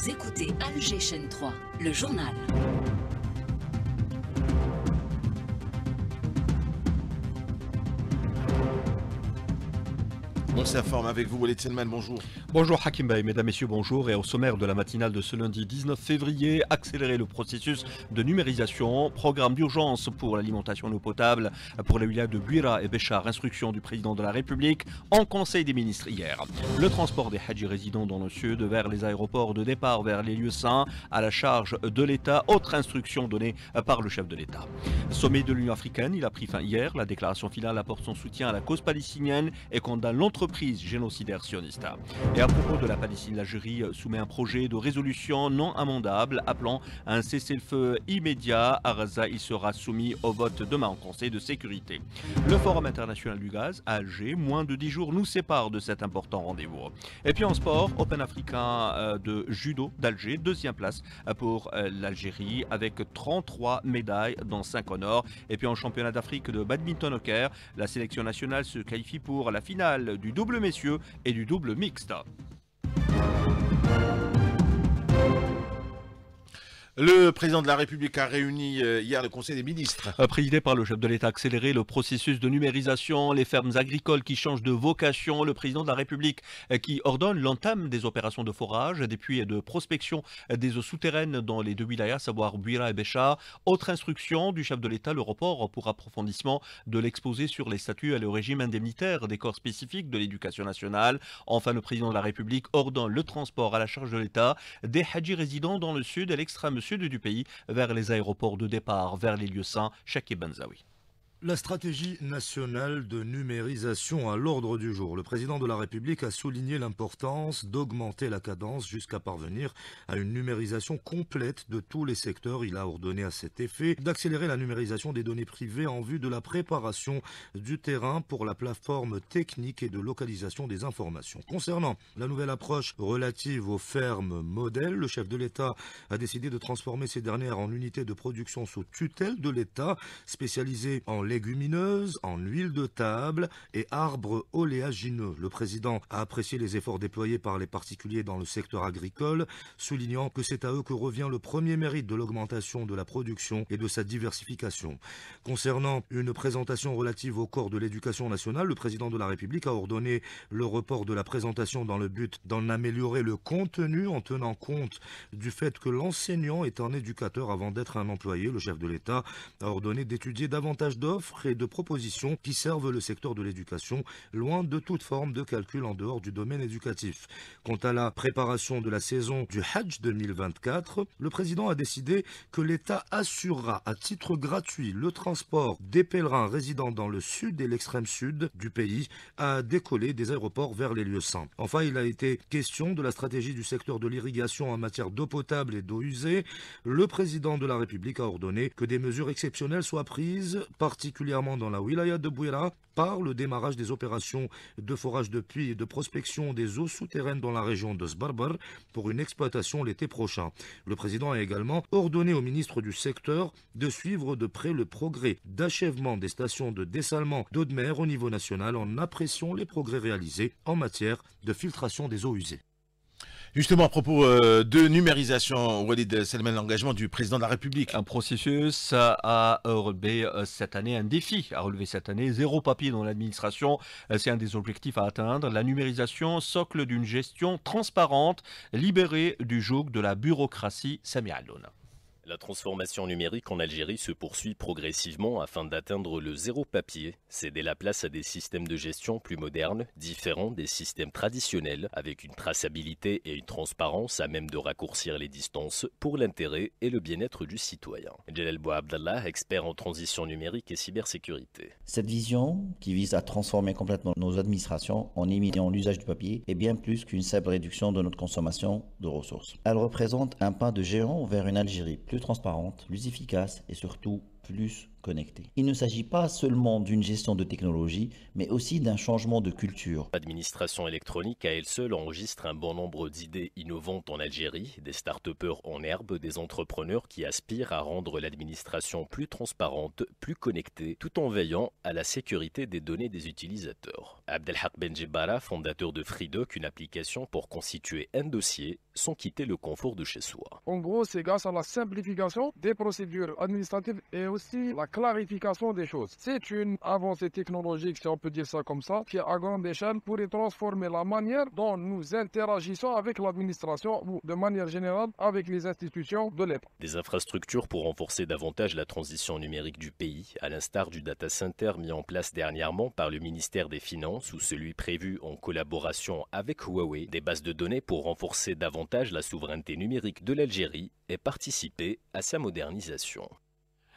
Vous écoutez Alger Chaîne 3, le journal. On s'informe avec vous, Walid Selman, bonjour. Bonjour Hakim Bey, mesdames, messieurs, bonjour. Et au sommaire de la matinale de ce lundi 19 février, accélérer le processus de numérisation, programme d'urgence pour l'alimentation en eau potable pour les wilayas de Buira et Béchar, instruction du président de la République en Conseil des ministres hier. Le transport des hadjis résidents dans le sud vers les aéroports de départ vers les lieux saints à la charge de l'État, autre instruction donnée par le chef de l'État. Sommet de l'Union africaine, il a pris fin hier. La déclaration finale apporte son soutien à la cause palestinienne et condamne l'entreprise génocidaire sioniste. Et à propos de la Palestine, l'Algérie soumet un projet de résolution non amendable appelant à un cessez-le-feu immédiat à. Il sera soumis au vote demain en Conseil de sécurité. Le Forum international du gaz à Alger, moins de 10 jours nous séparent de cet important rendez-vous. Et puis en sport, Open africain euh, de judo d'Alger, deuxième place pour euh, l'Algérie avec 33 médailles dans 5 honneurs. Et puis en championnat d'Afrique de badminton au Caire, la sélection nationale se qualifie pour la finale du double messieurs et du double mixte. Le président de la République a réuni euh, hier le Conseil des ministres. Euh, présidé par le chef de l'État, accélérer le processus de numérisation, les fermes agricoles qui changent de vocation, le président de la République euh, qui ordonne l'entame des opérations de forage, des puits et de prospection des eaux souterraines dans les deux wilayas, savoir Buira et Béchar. Autre instruction du chef de l'État, le report pour approfondissement de l'exposé sur les statuts et le régime indemnitaire des corps spécifiques de l'éducation nationale. Enfin, le président de la République ordonne le transport à la charge de l'État des hadjis résidents dans le sud et l'extrême sud sud du pays vers les aéroports de départ vers les lieux saints, Chaki Benzaoui. La stratégie nationale de numérisation à l'ordre du jour. Le président de la République a souligné l'importance d'augmenter la cadence jusqu'à parvenir à une numérisation complète de tous les secteurs. Il a ordonné à cet effet d'accélérer la numérisation des données privées en vue de la préparation du terrain pour la plateforme technique et de localisation des informations. Concernant la nouvelle approche relative aux fermes modèles, le chef de l'État a décidé de transformer ces dernières en unités de production sous tutelle de l'État spécialisées en légumineuses, en huile de table et arbres oléagineux. Le président a apprécié les efforts déployés par les particuliers dans le secteur agricole, soulignant que c'est à eux que revient le premier mérite de l'augmentation de la production et de sa diversification. Concernant une présentation relative au corps de l'éducation nationale, le président de la République a ordonné le report de la présentation dans le but d'en améliorer le contenu en tenant compte du fait que l'enseignant est un éducateur avant d'être un employé. Le chef de l'État a ordonné d'étudier davantage d'offres et de propositions qui servent le secteur de l'éducation, loin de toute forme de calcul en dehors du domaine éducatif. Quant à la préparation de la saison du Hajj 2024, le président a décidé que l'État assurera à titre gratuit le transport des pèlerins résidant dans le sud et l'extrême sud du pays à décoller des aéroports vers les lieux saints. Enfin, il a été question de la stratégie du secteur de l'irrigation en matière d'eau potable et d'eau usée. Le président de la République a ordonné que des mesures exceptionnelles soient prises, particulièrement particulièrement dans la wilaya de Bouira, par le démarrage des opérations de forage de puits et de prospection des eaux souterraines dans la région de Sbarbar pour une exploitation l'été prochain. Le président a également ordonné au ministre du secteur de suivre de près le progrès d'achèvement des stations de dessalement d'eau de mer au niveau national en appréciant les progrès réalisés en matière de filtration des eaux usées. Justement, à propos euh, de numérisation, Walid Selman, l'engagement du président de la République. Un processus a relevé euh, cette année un défi, à relever cette année. Zéro papier dans l'administration, euh, c'est un des objectifs à atteindre. La numérisation, socle d'une gestion transparente, libérée du joug de la bureaucratie. Samia Alona. La transformation numérique en Algérie se poursuit progressivement afin d'atteindre le zéro papier, céder la place à des systèmes de gestion plus modernes, différents des systèmes traditionnels, avec une traçabilité et une transparence à même de raccourcir les distances pour l'intérêt et le bien-être du citoyen. Jalal Abdallah, expert en transition numérique et cybersécurité. Cette vision, qui vise à transformer complètement nos administrations en éliminant l'usage du papier, est bien plus qu'une simple réduction de notre consommation de ressources. Elle représente un pas de géant vers une Algérie plus transparente, plus efficace et surtout plus connectés. Il ne s'agit pas seulement d'une gestion de technologie, mais aussi d'un changement de culture. L'administration électronique à elle seule enregistre un bon nombre d'idées innovantes en Algérie, des start-upers en herbe, des entrepreneurs qui aspirent à rendre l'administration plus transparente, plus connectée, tout en veillant à la sécurité des données des utilisateurs. Abdelhak Benjibara, fondateur de FreeDoc, une application pour constituer un dossier sans quitter le confort de chez soi. En gros, c'est grâce à la simplification des procédures administratives et aussi la clarification des choses. C'est une avancée technologique, si on peut dire ça comme ça, qui à grande échelle pourrait transformer la manière dont nous interagissons avec l'administration ou de manière générale avec les institutions de l'État. Des infrastructures pour renforcer davantage la transition numérique du pays, à l'instar du data center mis en place dernièrement par le ministère des Finances ou celui prévu en collaboration avec Huawei, des bases de données pour renforcer davantage la souveraineté numérique de l'Algérie et participer à sa modernisation.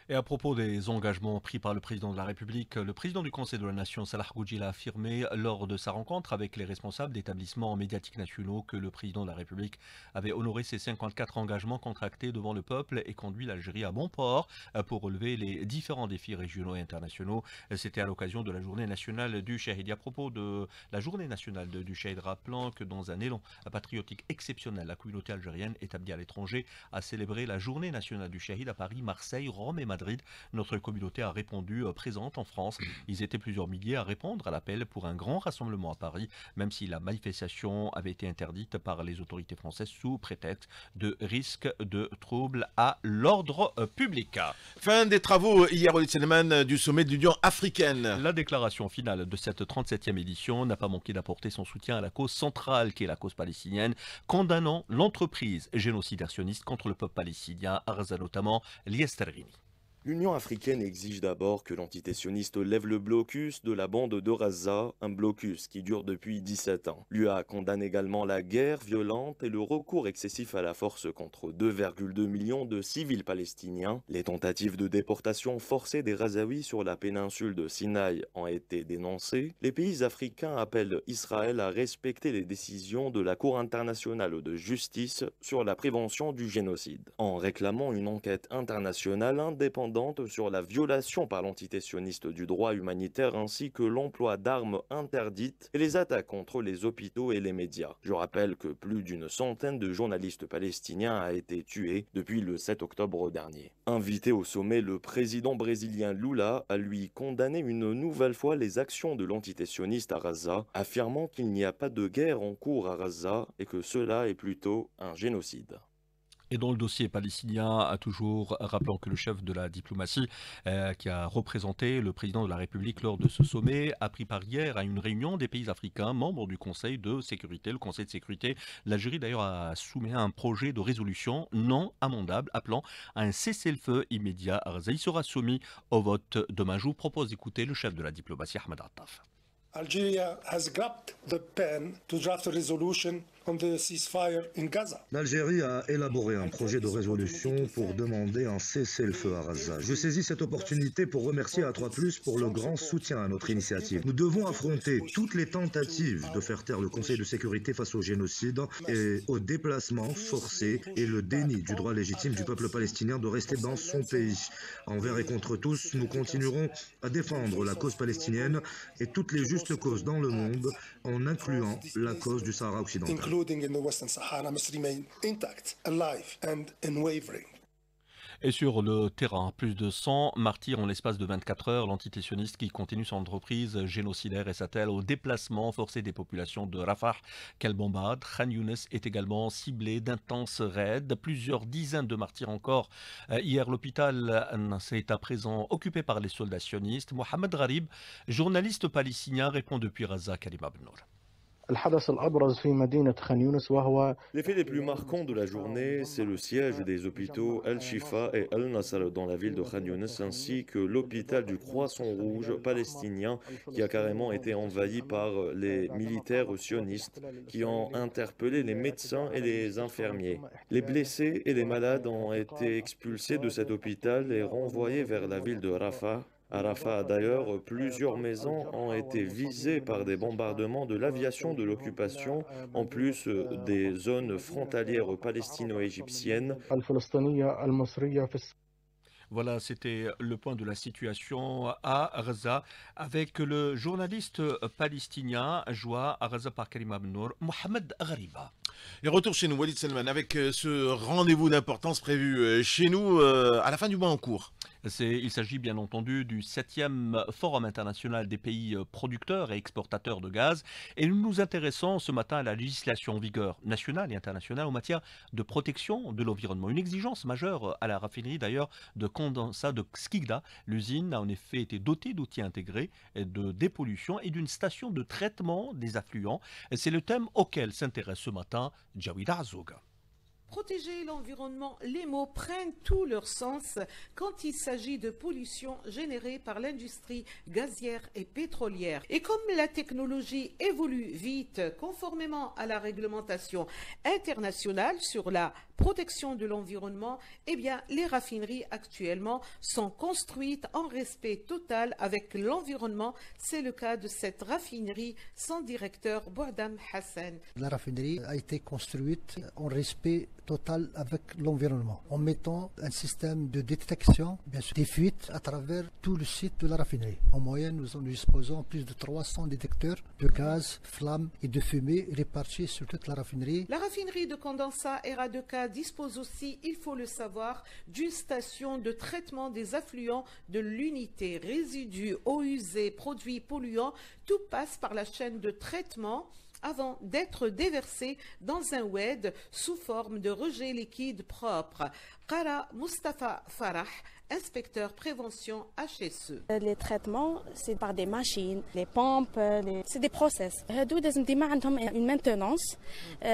Et à propos des engagements pris par le président de la République, le président du Conseil de la Nation, Salah Goudji, a affirmé lors de sa rencontre avec les responsables d'établissements médiatiques nationaux que le président de la République avait honoré ses 54 engagements contractés devant le peuple et conduit l'Algérie à bon port pour relever les différents défis régionaux et internationaux. C'était à l'occasion de la journée nationale du Shahid. À propos de la journée nationale du Shahid, rappelant que dans un élan patriotique exceptionnel, la communauté algérienne établie à l'étranger a célébré la journée nationale du Shahid à Paris, Marseille, Rome et Madrid. Notre communauté a répondu euh, présente en France. Ils étaient plusieurs milliers à répondre à l'appel pour un grand rassemblement à Paris, même si la manifestation avait été interdite par les autorités françaises sous prétexte de risque de troubles à l'ordre euh, public. Fin des travaux hier au Litzeleman du sommet de l'Union africaine. La déclaration finale de cette 37e édition n'a pas manqué d'apporter son soutien à la cause centrale qui est la cause palestinienne, condamnant l'entreprise génocidationniste contre le peuple palestinien, Arza notamment Liesterini. L'Union africaine exige d'abord que l'entité sioniste lève le blocus de la bande de Raza, un blocus qui dure depuis 17 ans. L'UA condamne également la guerre violente et le recours excessif à la force contre 2,2 millions de civils palestiniens. Les tentatives de déportation forcée des Razaouis sur la péninsule de Sinaï ont été dénoncées. Les pays africains appellent Israël à respecter les décisions de la Cour internationale de justice sur la prévention du génocide, en réclamant une enquête internationale indépendante sur la violation par l'entité du droit humanitaire ainsi que l'emploi d'armes interdites et les attaques contre les hôpitaux et les médias. Je rappelle que plus d'une centaine de journalistes palestiniens a été tués depuis le 7 octobre dernier. Invité au sommet, le président brésilien Lula a lui condamné une nouvelle fois les actions de l'entité à Gaza, affirmant qu'il n'y a pas de guerre en cours à Gaza et que cela est plutôt un génocide. Et dans le dossier palestinien, à toujours rappelant que le chef de la diplomatie euh, qui a représenté le président de la République lors de ce sommet a pris part hier à une réunion des pays africains membres du Conseil de sécurité. Le Conseil de sécurité, l'Algérie d'ailleurs a soumis un projet de résolution non amendable appelant à un cessez-le-feu immédiat. Il sera soumis au vote demain. Je vous propose d'écouter le chef de la diplomatie, Ahmed Attaf. Pen to draft a resolution L'Algérie a élaboré un projet de résolution pour demander un cessez-le-feu à Gaza. Je saisis cette opportunité pour remercier A3 pour le grand soutien à notre initiative. Nous devons affronter toutes les tentatives de faire taire le Conseil de sécurité face au génocide et au déplacement forcé et le déni du droit légitime du peuple palestinien de rester dans son pays. Envers et contre tous, nous continuerons à défendre la cause palestinienne et toutes les justes causes dans le monde en incluant la cause du Sahara occidental including in the Western Sahara, must remain intact, alive and unwavering. Et sur le terrain, plus de 100 martyrs en l'espace de 24 heures. L'entité sioniste qui continue son entreprise génocidaire et s'attelle au déplacement forcé des populations de Rafah qu'elle bombarde. Khan Younes est également ciblé d'intenses raids. Plusieurs dizaines de martyrs encore. Euh, hier, l'hôpital s'est à présent occupé par les soldats sionistes. Mohamed Gharib, journaliste palestinien, répond depuis Raza Karim Abnour. L'effet les plus marquants de la journée, c'est le siège des hôpitaux Al-Shifa et Al-Nasr dans la ville de Khan Younes, ainsi que l'hôpital du Croissant Rouge palestinien qui a carrément été envahi par les militaires sionistes qui ont interpellé les médecins et les infirmiers. Les blessés et les malades ont été expulsés de cet hôpital et renvoyés vers la ville de Rafah à Rafah, d'ailleurs, plusieurs maisons ont été visées par des bombardements de l'aviation de l'occupation, en plus des zones frontalières palestino-égyptiennes. Voilà, c'était le point de la situation à Gaza avec le journaliste palestinien joie à Gaza par Karim Abnour, Mohamed Ghariba. Et retour chez nous, Walid Selman, avec euh, ce rendez-vous d'importance prévu euh, chez nous euh, à la fin du mois en cours. Il s'agit bien entendu du 7e Forum international des pays producteurs et exportateurs de gaz. Et nous nous intéressons ce matin à la législation en vigueur nationale et internationale en matière de protection de l'environnement. Une exigence majeure à la raffinerie d'ailleurs de condensat de Skigda. L'usine a en effet été dotée d'outils intégrés de dépollution et d'une station de traitement des affluents. C'est le thème auquel s'intéresse ce matin Jawida Azouga. Protéger l'environnement, les mots prennent tout leur sens quand il s'agit de pollution générée par l'industrie gazière et pétrolière. Et comme la technologie évolue vite, conformément à la réglementation internationale sur la protection de l'environnement, eh bien, les raffineries actuellement sont construites en respect total avec l'environnement. C'est le cas de cette raffinerie sans directeur Boadam Hassan. La raffinerie a été construite en respect total avec l'environnement, en mettant un système de détection bien sûr, des fuites à travers tout le site de la raffinerie. En moyenne, nous en disposons plus de 300 détecteurs de gaz, flammes et de fumée répartis sur toute la raffinerie. La raffinerie de condensat RA2K dispose aussi, il faut le savoir, d'une station de traitement des affluents de l'unité résidus, eaux usées, produits polluants. Tout passe par la chaîne de traitement avant d'être déversé dans un WED sous forme de rejet liquide propre inspecteur prévention HSE. Les traitements, c'est par des machines, les pompes, c'est des process. هادو لازم ديما عندهم une maintenance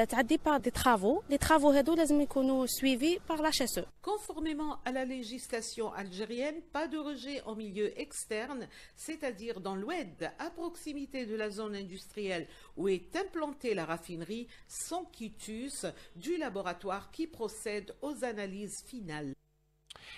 تعدي par des travaux. Les travaux هادو لازم يكونوا suivis par l'HSE. Conformément à la législation algérienne, pas de rejet en milieu externe, c'est-à-dire dans l'oued, à proximité de la zone industrielle où est implantée la raffinerie, sans quitus du laboratoire qui procède aux analyses finales.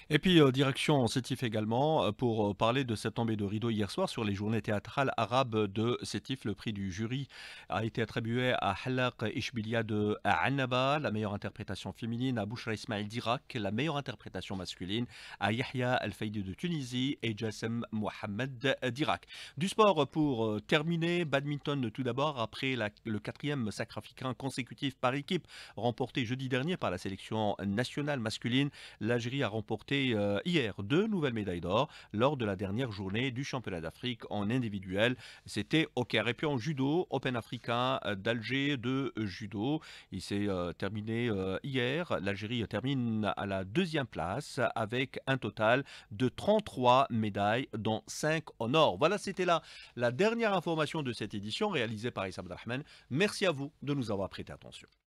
Et puis, euh, direction Sétif également, euh, pour euh, parler de cette tombée de rideau hier soir sur les journées théâtrales arabes de Sétif. Le prix du jury a été attribué à Halak Ishbilia de Annaba, la meilleure interprétation féminine, à Bouchra Ismail d'Irak, la meilleure interprétation masculine, à Yahya Al-Faïdi de Tunisie et Jassem Mohamed d'Irak. Du sport pour terminer, badminton tout d'abord, après le quatrième sacre africain consécutif par équipe, remporté jeudi dernier par la sélection nationale masculine, l'Algérie a remporté euh, hier deux nouvelles médailles d'or lors de la dernière journée du championnat d'Afrique en individuel. C'était au Caire. Et puis en judo, Open africain euh, d'Alger de judo. Il s'est euh, terminé hier. L'Algérie termine à la deuxième place avec un total de 33 médailles, dont 5 en or. Voilà, c'était là la dernière information de cette édition réalisée par Issa Abdelrahman. Merci à vous de nous avoir prêté attention.